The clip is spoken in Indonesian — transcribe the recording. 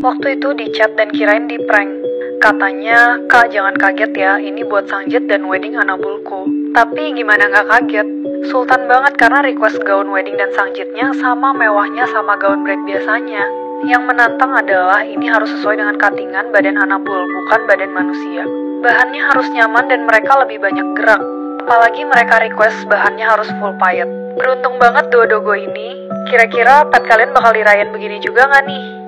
Waktu itu di chat dan kirain di prank. Katanya, Kak jangan kaget ya, ini buat Sanjit dan wedding Anabulku. Tapi gimana nggak kaget? Sultan banget karena request gaun wedding dan Sangjitnya sama mewahnya sama gaun bride biasanya. Yang menantang adalah ini harus sesuai dengan katingan badan Anabul, bukan badan manusia. Bahannya harus nyaman dan mereka lebih banyak gerak. Apalagi mereka request bahannya harus full payet. Beruntung banget dua dogo ini. Kira-kira pet kalian bakal dirayain begini juga nggak nih?